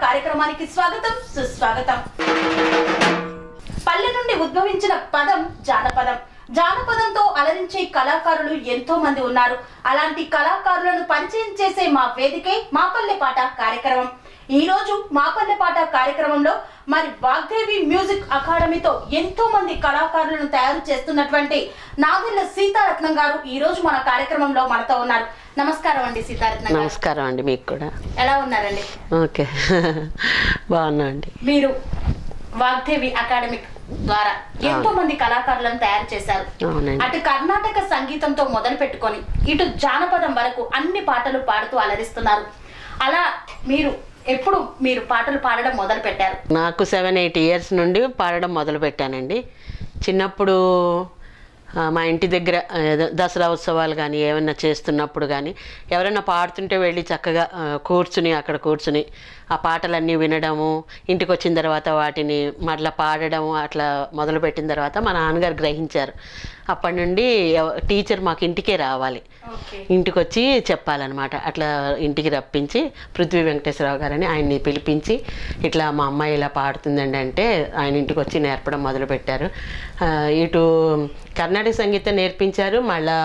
కార్యక్రమానికి స్వాగతం సుస్వాగతం. పల్లె నుండి ఉద్భవించిన పదం జానపదం. జానపదంతో అలరించే కళాకారులు ఎంతో మంది ఉన్నారు. అలాంటి కళాకారులను పరిచయం చేసే మా వేదికే మాపల్లె పాట కార్యక్రమం. ఈ రోజు మాపల్లె పాట కార్యక్రమంలో మరి వాగ్దేవి మ్యూజిక్ అకాడమీతో ఎంతో మంది కళాకారులను తయారు చేస్తున్నటువంటి నాదెల్ల సీతారత్నం గారు ఈ రోజు మన కార్యక్రమంలో మనతో ఉన్నారు. నమస్కారం అండి సీతారత్నం నమస్కారం అండి మీకు కూడా. ఎలా ఉన్నారండి? ఓకే. బాగున్నా అండి. మీరు వాగ్దేవి అకాడమిక్ ద్వారా ఎంతో మంది కళాకారులను తయారు చేశారు. అటు కర్ణాటక సంగీతంతో మొదలు పెట్టుకొని ఇటు జానపదం వరకు అన్ని పాటలు పాడుతూ అలరిస్తున్నారు. అలా మీరు ఎప్పుడు మీరు పాటలు పాడడం మొదలు పెట్టారు? నాకు సెవెన్ ఎయిట్ ఇయర్స్ నుండి పాడడం మొదలు పెట్టానండి. చిన్నప్పుడు మా ఇంటి దగ్గర దసరా ఉత్సవాలు కానీ ఏమైనా చేస్తున్నప్పుడు కానీ ఎవరైనా పాడుతుంటే వెళ్ళి చక్కగా కూర్చుని అక్కడ కూర్చుని ఆ పాటలన్నీ వినడము ఇంటికి వచ్చిన తర్వాత వాటిని మళ్ళీ పాడడం అట్లా మొదలుపెట్టిన తర్వాత మా నాన్నగారు గ్రహించారు. అప్పటి నుండి టీచర్ మాకు ఇంటికే రావాలి. ఇంటికి వచ్చి చెప్పాలన్నమాట. అట్లా ఇంటికి రప్పించి పృథ్వీ వెంకటేశ్వరరావు గారని ఆయన్ని పిలిపించి ఇట్లా మా అమ్మాయి ఇలా పాడుతుందండి అంటే ఆయన ఇంటికి వచ్చి నేర్పడం మొదలుపెట్టారు. ఇటు కర్ణాటక సంగీతం నేర్పించారు మళ్ళా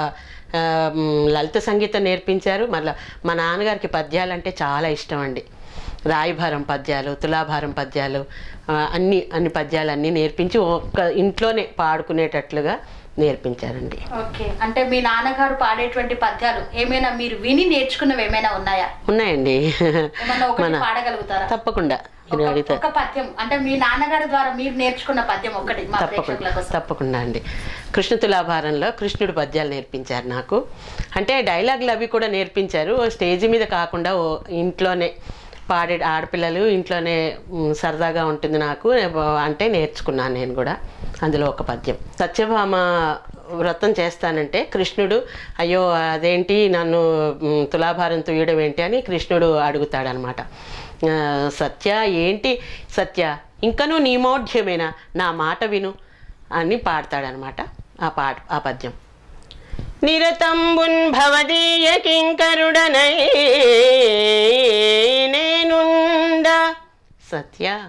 లలిత సంగీతం నేర్పించారు మళ్ళీ మా నాన్నగారికి పద్యాలు అంటే చాలా ఇష్టం అండి రాయిభారం పద్యాలు తులాభారం పద్యాలు అన్ని అన్ని పద్యాలు అన్నీ నేర్పించి ఒక్క ఇంట్లోనే పాడుకునేటట్లుగా నేర్పించారండి. ఓకే. అంటే మీ నాన్నగారు పాడేటువంటి పద్యాలు ఏమైనా మీరు విని నేర్చుకున్నవి ఏమైనా ఉన్నాయా? ఉన్నాయండి. పాడగలుగుతారా? తప్పకుండా ఒక- పద్యం. అంటే మీ నాన్నగారి ద్వారా మీరు నేర్చుకున్న పద్యం ఒకటి తప్పకుండా తప్పకుండా అండి. కృష్ణ తులాభారంలో కృష్ణుడు పద్యాలు నేర్పించారు నాకు. అంటే డైలాగులు అవి కూడా నేర్పించారు. స్టేజ్ మీద కాకుండా ఓ ఇంట్లోనే పాడే ఆడపిల్లలు ఇంట్లోనే సరదాగా ఉంటుంది నాకు. అంటే నేర్చుకున్నాను నేను కూడా అందులో ఒక పద్యం. సత్యభామ వ్రతం చేస్తానంటే కృష్ణుడు అయ్యో అదేంటి నన్ను తులాభారం తుయ్యడం ఏంటి అని కృష్ణుడు అడుగుతాడనమాట. సత్య ఏంటి సత్య? ఇంకనూ నీ మౌఢ్యమేనా నా మాట విను అని పాడతాడనమాట ఆ పాట ఆ పద్యం. నిరతంబున్ భవదీయ కింకరుడనై నేనుండ. సత్య.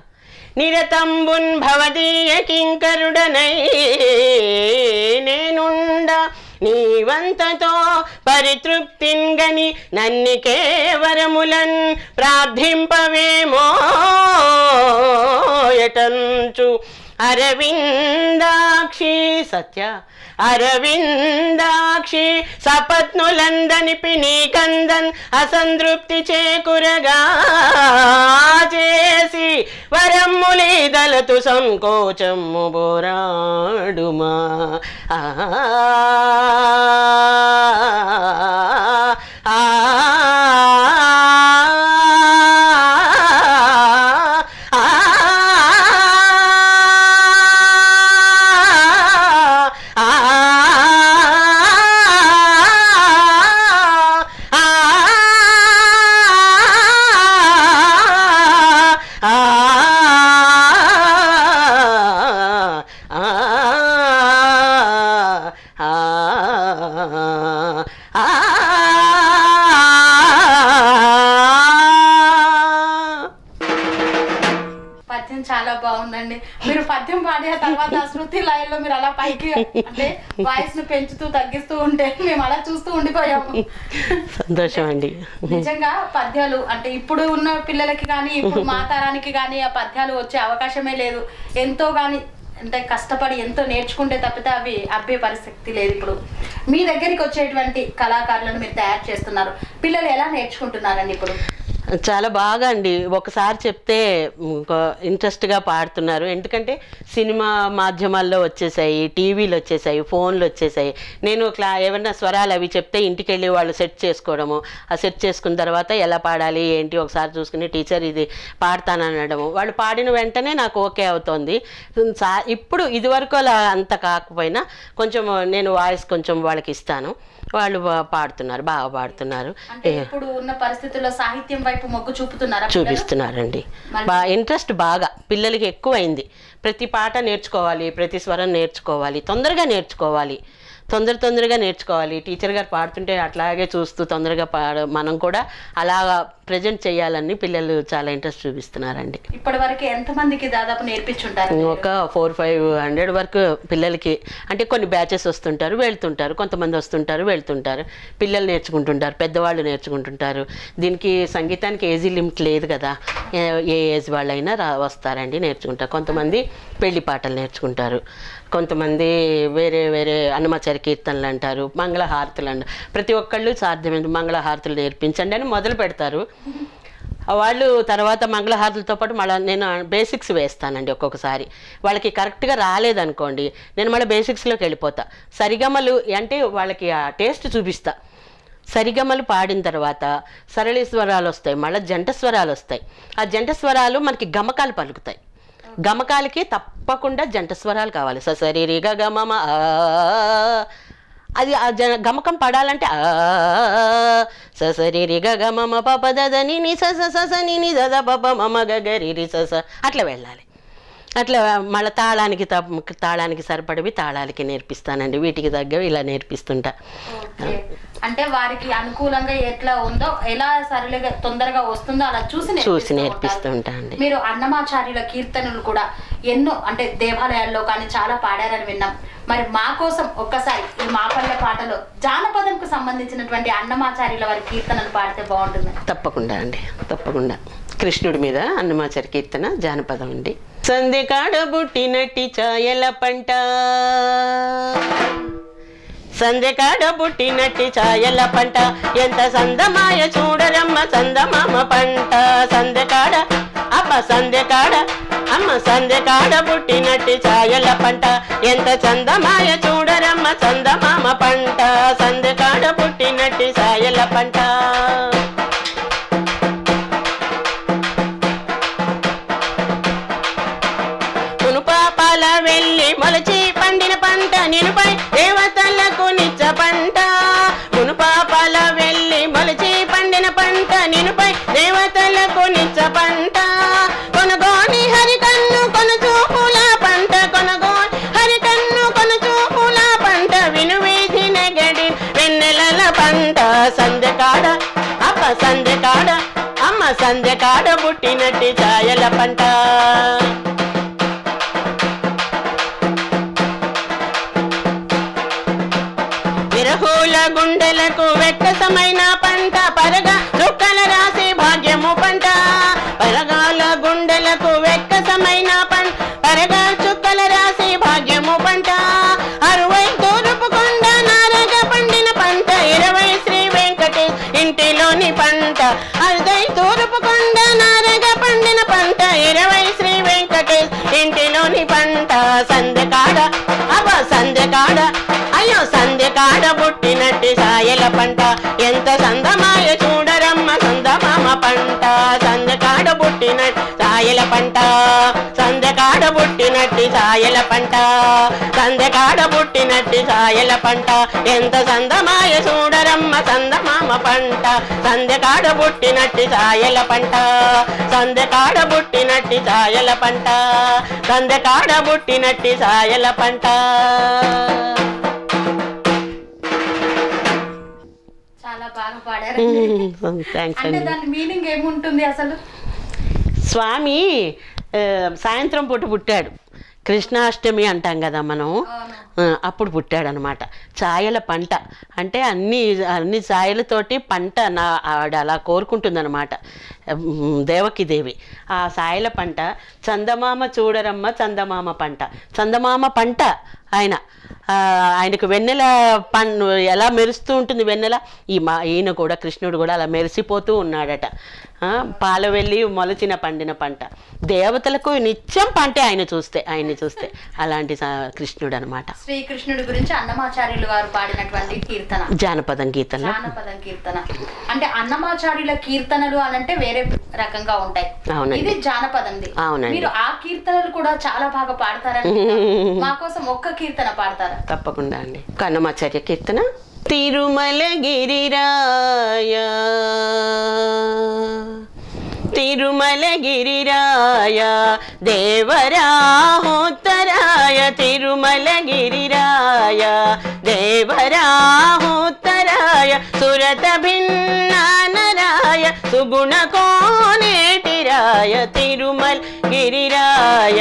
నిరతంబున్ భవదీయ కింకరుడనై నేనుండ. నీవంతతో పరితృప్తింగని నన్ని కేవరములన్ ప్రార్థింపవేమో ఎటంచు. అరవిందాక్షి సత్య అరవిందాక్షి సపత్నులందనిపి నీకందన్ అసంతృప్తి చేకురగా చేసి వరమ్ములీదలతు సంకోచము బోరాడుమా ఆ పద్యం చాలా బాగుందండి. మీరు పద్యం పాడిన తర్వాత శృతి లయల్లో మీరు అలా పైకి అంటే వాయిస్ను పెంచుతూ తగ్గిస్తూ ఉంటే మేము అలా చూస్తూ ఉండిపోయాము. సంతోషం అండి నిజంగా పద్యాలు అంటే ఇప్పుడు ఉన్న పిల్లలకి కానీ ఇప్పుడు మా తరానికి కానీ ఆ పద్యాలు వచ్చే అవకాశమే లేదు. ఎంతో కానీ అంటే కష్టపడి ఎంతో నేర్చుకుంటే తప్పితే అవి అబ్బే పరిస్థితి లేదు ఇప్పుడు. మీ దగ్గరికి వచ్చేటువంటి కళాకారులను మీరు తయారు చేస్తున్నారు. పిల్లలు ఎలా నేర్చుకుంటున్నారండి ఇప్పుడు? చాలా బాగా అండి ఒకసారి చెప్తే ఇంట్రెస్ట్గా పాడుతున్నారు. ఎందుకంటే సినిమా మాధ్యమాల్లో వచ్చేసాయి టీవీలు వచ్చేసాయి ఫోన్లు వచ్చేసాయి. నేను క్లా ఏమన్నా స్వరాలు అవి చెప్తే ఇంటికి వెళ్ళి వాళ్ళు సెట్ చేసుకోవడము ఆ సెట్ చేసుకున్న తర్వాత ఎలా పాడాలి ఏంటి ఒకసారి చూసుకుని టీచర్ ఇది పాడతానడము వాళ్ళు పాడిన వెంటనే నాకు ఓకే అవుతోంది. సా- ఇప్పుడు ఇదివరకు అలా అంత కాకపోయినా కొంచెం నేను వాయిస్ కొంచెం వాళ్ళకి ఇస్తాను. వాళ్ళు పాడుతున్నారు బాగా పాడుతున్నారు. ఇప్పుడు ఉన్న పరిస్థితుల్లో సాహిత్యం వైపు మొగ్గు చూపుతున్నారా? చూపిస్తున్నారండి. మరి- బా ఇంట్రెస్ట్ బాగా. పిల్లలకి ఎక్కువైంది. ప్రతి పాట నేర్చుకోవాలి ప్రతి స్వరం నేర్చుకోవాలి తొందరగా నేర్చుకోవాలి. తొందర తొందరగా నేర్చుకోవాలి. టీచర్ గారు పాడుతుంటే అట్లాగే చూస్తూ తొందరగా పాడ మనం కూడా అలా ప్రజెంట్ చేయాలని పిల్లలు చాలా ఇంట్రెస్ట్ చూపిస్తున్నారండి. ఇప్పటి వరకు ఎంత మందికి దాదాపు నేర్పించుంటారు ఒక ఫోర్ ఫైవ్ హండ్రెడ్ వరకు పిల్లలకి అంటే కొన్ని బ్యాచెస్ వస్తుంటారు వెళ్తుంటారు కొంతమంది వస్తుంటారు వెళ్తుంటారు. పిల్లలు నేర్చుకుంటుంటారు పెద్దవాళ్ళు నేర్చుకుంటుంటారు. దీనికి సంగీతానికి ఏజీ లిమిట్ లేదు కదా. ఏ ఏ ఏజ్ వాళ్ళైనా రా వస్తారండి నేర్చుకుంటారు. కొంతమంది పెళ్ళి పాటలు నేర్చుకుంటారు. కొంతమంది వేరే వేరే అన్నమాచారి కీర్తనలు అంటారు మంగళహారతులు అంటారు ప్రతి ఒక్కళ్ళు సాధ్యమైన మంగళహారతులు నేర్పించండి అని మొదలు పెడతారు. వాళ్ళు తర్వాత మంగళహారతులతో పాటు మళ్ళీ నేను బేసిక్స్ వేస్తానండి ఒక్కొక్కసారి. వాళ్ళకి కరెక్ట్గా రాలేదనుకోండి నేను మళ్ళీ బేసిక్స్లోకి వెళ్ళిపోతా. సరిగమలు అంటే వాళ్ళకి ఆ టేస్ట్ చూపిస్తా. సరిగమలు పాడిన తర్వాత సరళి స్వరాలు వస్తాయి మళ్ళీ జంట స్వరాలు వస్తాయి. ఆ జంట స్వరాలు మనకి గమకాలు పలుకుతాయి. గమకాలకి తప్పకుండా జంట స్వరాలు కావాలి. ససరి రిగ గమమ ఆ. అది ఆ గమకం పడాలంటే ఆ ససరి రిగ గమమ పప దదని ని సస సస ని దద పప మమ గగరి రి సస అట్లా వెళ్ళాలి. అట్లా మళ్ళీ తాళానికి తాళానికి సరిపడివి తాళాలకి నేర్పిస్తానండి. వీటికి తగ్గవి ఇలా నేర్పిస్తుంటా. అంటే వారికి అనుకూలంగా ఎట్లా ఉందో ఎలా సరళగా తొందరగా వస్తుందో అలా చూసి చూసి నేర్పిస్తూ నేర్పిస్తూ ఉంటారు. ఉంటా అండి. మీరు అన్నమాచార్యుల కీర్తనలు కూడా ఎన్నో అంటే దేవాలయాల్లో కానీ చాలా పాడారని విన్నాం. మరి మా కోసం ఒక్కసారి ఈ మాపల్ల పాటలో జానపదంకు సంబంధించినటువంటి అన్నమాచార్యుల వారి కీర్తనలు పాడితే బాగుంటుంది. తప్పకుండా అండి తప్పకుండా. కృష్ణుడి మీద అన్నమాచారి కీర్తన జానపదం అండి. సంధి కాడ బుట్టినట్టి ఛాయల పంట. సంధ్య కాడ బుట్టినట్టి ఛాయల పంట. ఎంత సందమాయ చూడరమ్మ సందమామ పంట. సంధ్య కాడ సంధ్యకాడ సంధ్య కాడ అమ్మ సంధ్య కాడ బుట్టినట్టి ఛాయల పంట. ఎంత చందమాయ చూడరమ్మ చందమామ పంట. సంధ్య కాడ బుట్టినట్టి ఛాయల పంట. కాడ అప్ప సంధ్య కాడ అమ్మ సంధ్య కాడ పుట్టినట్టి ఛాయల పంట. విరహూల గుండెలకు వెక్కసమైన పంట అరవై తూర్పు కొండ నారగ పండిన పంట ఇరవై శ్రీ వెంకటేశ్ ఇంటిలోని పంట. సంధ్య కాడ అవ సంధ్య కాడ అయ్యో సంధ్య కాడ పుట్టినట్టి సాయల పంట. పంట. సంధ్య కాడ పుట్టినట్టి సాయల పంట. సంధ్య కాడ పుట్టినట్టి సాయల పంట. ఎంత సందమాయ చూడరమ్మ సందమామ పంట. సంధ్య కాడ పుట్టినట్టి సాయల పంట. సంధ్య కాడ పుట్టినట్టి సాయల పంట. సంధ్య కాడ పుట్టినట్టి సాయల పంట. చాలా బాగా పాడారు. అంటే దాని మీనింగ్ ఏముంటుంది అసలు? స్వామి సాయంత్రం పూట పుట్టాడు. కృష్ణాష్టమి అంటాం కదా మనం. అప్పుడు పుట్టాడు అనమాట ఛాయల పంట. అంటే అన్ని అన్ని ఛాయలతోటి పంట నా ఆవిడ అలా కోరుకుంటుందన్నమాట ఉమ్, దేవకిదేవి ఆ సాయల పంట చందమామ చూడరమ్మ చందమామ పంట. చందమామ పంట ఆయన. ఆ, ఆయనకు వెన్నెల పన్ ఎలా మెరుస్తూ ఉంటుంది వెన్నెల? ఈ మా ఈయన కూడా కృష్ణుడు కూడా అలా మెరిసిపోతూ ఉన్నాడట. ఆ, పాల వెళ్ళి మొలచిన పండిన పంట. దేవతలకు నిత్యం పంటే ఆయన చూస్తే ఆయన్ని చూస్తే. అలాంటి కృష్ణుడు అనమాట శ్రీకృష్ణుడి గురించి అన్నమాచార్యులు గారు పాడినటువంటి కీర్తన. జానపదం గీతంలో జానపదం కీర్తన. అంటే అన్నమాచార్యుల కీర్తనలు అనంటే వేరే రకంగా ఉంటాయి. అవునండి. ఇది జానపదంది. అవునండి. మీరు ఆ కీర్తనలు కూడా చాలా బాగా పాడతారని మా కోసం ఒక్క కీర్తన పాడతారా? తప్పకుండా అండి. కన్నమాచార్య కీర్తన. తిరుమల గిరిరాయ తిరుమల గిరిరాయ దేవరాహోత్తరాయ. తిరుమల గిరిరాయ దేవరాహోత్తరాయ. సురత భిన్నానరాయ. సుగుణ కోనేటిరాయ. తిరుమల గిరిరాయ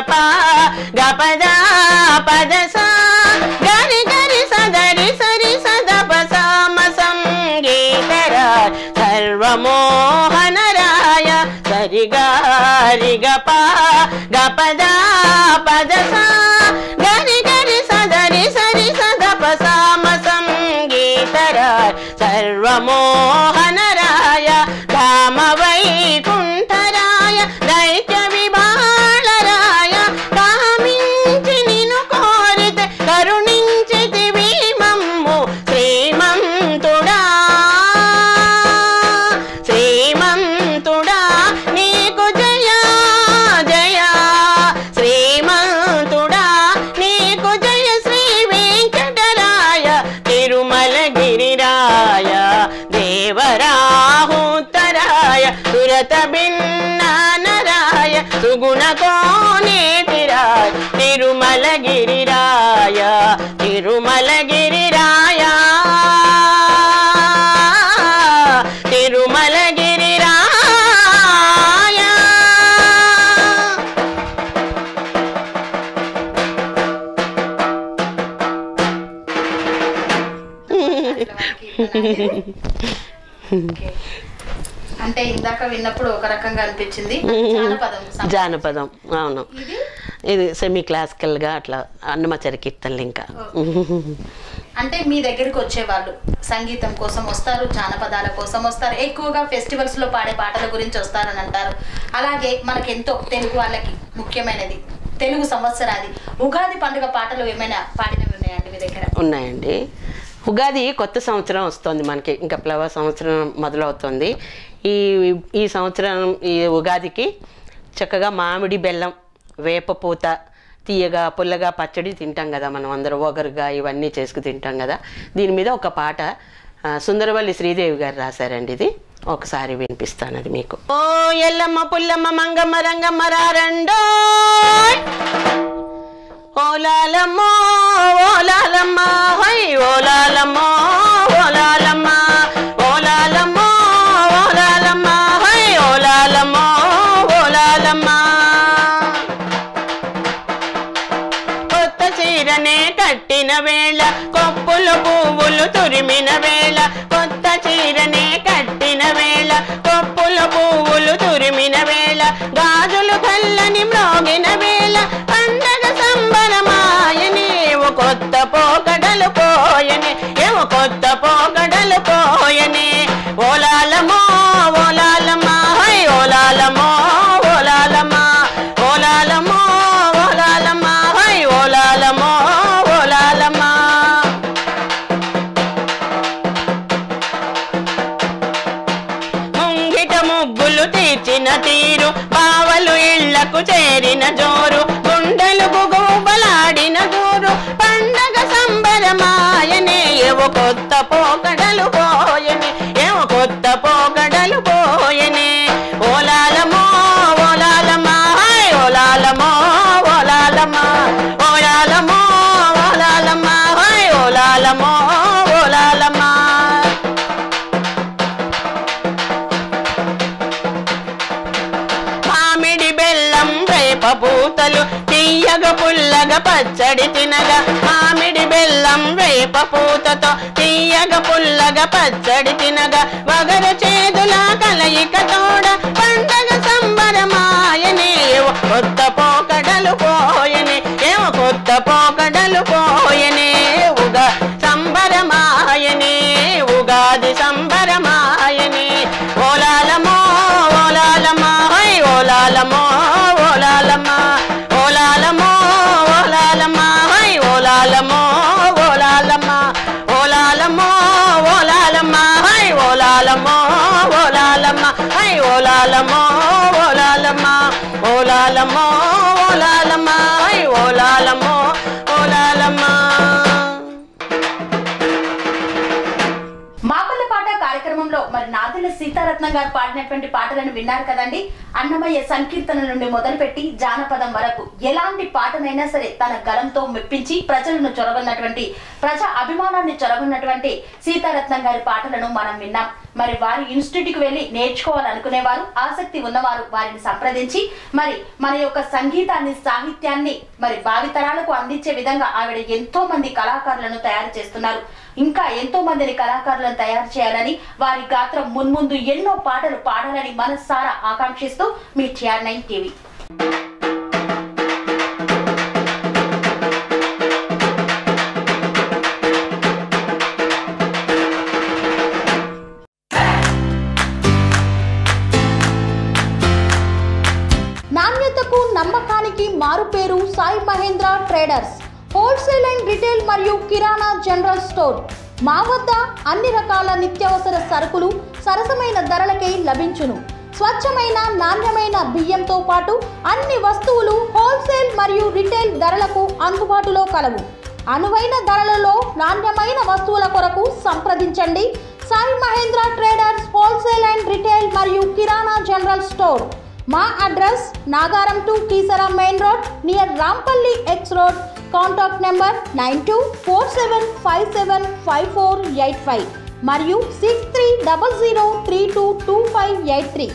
సరిగారిగ గపదా పద గరి గరి సదరి సరి సదప సామ సంగీతరాయ సర్వమోహనరాయ సరిగారిగ పా గపదా పద సా. గరి గరి సదరి సరి సదప సామ సంగీతర. సర్వమోహ అంటే ఇందాక విన్నప్పుడు ఒక రకంగా అనిపించింది. జానపదం అవును. ఇది? సెమీ క్లాసికల్గా అట్లా అన్నమచరి కీర్తనలు ఇంకా. అంటే మీ దగ్గరికి వచ్చేవాళ్ళు సంగీతం కోసం వస్తారు జానపదాల కోసం వస్తారు ఎక్కువగా ఫెస్టివల్స్లో పాడే పాటల గురించి వస్తారని అంటారు. అలాగే మనకెంతో తెలుగు వాళ్ళకి ముఖ్యమైనది తెలుగు సంవత్సరాది ఉగాది పండుగ పాటలు ఏమైనా పాడినవి ఉన్నాయండి మీ దగ్గర? ఉన్నాయండి. ఉగాది కొత్త సంవత్సరం వస్తుంది మనకి ఇంకా ప్లవ సంవత్సరం మొదలవుతుంది. ఈ ఈ సంవత్సరం ఈ ఉగాదికి చక్కగా మామిడి బెల్లం వేపపూత తీయగా పుల్లగా పచ్చడి తింటాం కదా మనం అందరం ఒగరుగా ఇవన్నీ చేసుకు తింటాం కదా. దీని మీద ఒక పాట సుందరవల్లి శ్రీదేవి గారు రాశారండి ఇది. ఒకసారి వినిపిస్తాను అది మీకు. ఓ ఎల్లమ్మ పుల్లమ్మ మంగమ్మ రంగమ్మ రారండో ఓలాలమ్మో ఓలాలమ్మ హై ఓలాలమ్మో ఓలాలమ్మ ఓలాలమ్మో ఓలాలమ్మ హై ఓలాలమ్మో ఓలాలమ్మ కొత్త చీరనే కట్టిన వేళ కొప్పులు పువ్వులు తురిమిన వేళ కొత్త చీరనే కట్టిన వేళ కొప్పులు పువ్వులు తురిమిన వేళ గాజులు కల్లని మ్రోగిన కొత్త పోకడలు పోయని ఏమో కొత్త పోగడలు పోయని తినగా మామిడి బెల్లం వేప పూతతో తీయగ పుల్లగ పచ్చడి తినగా వగర చేదుల కలయిక తోడ పండగ సంబరమాయనే. కొత్త పోకడలు పోయనే ఏమో కొత్త పోకడలు పోయనే. గారు పాడినటువంటి పాటలను విన్నారు కదండి. అన్నమయ్య సంకీర్తన నుండి మొదలుపెట్టి జానపదం వరకు ఎలాంటి పాటనైనా సరే తన గలంతో మెప్పించి ప్రజలను చొరగొన్నటువంటి ప్రజా అభిమానాన్ని చొరగొన్నటువంటి సీతారత్నం గారి పాటలను మనం విన్నాం. మరి వారి ఇన్స్టిట్యూట్కి వెళ్ళి నేర్చుకోవాలనుకునేవారు ఆసక్తి ఉన్నవారు వారిని సంప్రదించి మరి మన యొక్క సంగీతాన్ని సాహిత్యాన్ని మరి భావితరాలకు అందించే విధంగా ఆవిడ ఎంతో మంది కళాకారులను తయారు చేస్తున్నారు. ఇంకా ఎంతో మందిని కళాకారులను తయారు చేయాలని వారి గాత్రం మున్ముందు ఎన్నో పాటలు పాడాలని మనస్సారా ఆకాంక్షిస్తూ మీ టీఆర్ నైన్ టీవీ. కిరాణా జనరల్ స్టోర్. మా వద్ద అన్ని రకాల నిత్యావసర సరుకులు సరసమైన ధరలకే లభించును. స్వచ్ఛమైన నాణ్యమైన బియ్యంతో పాటు అన్ని వస్తువులు హోల్సేల్ మరియు రిటైల్ ధరలకు అందుబాటులో కలవు. అనువైన ధరలలో నాణ్యమైన వస్తువుల కొరకు సంప్రదించండి. Sai Mahendra traders wholesale and retail మరియు కిరాణా జనరల్ స్టోర్. మా address Nagaram to Keesara main road near Rampally X road. Contact number nine two four seven five seven five four eight five మరియు six three double zero three two two five eight three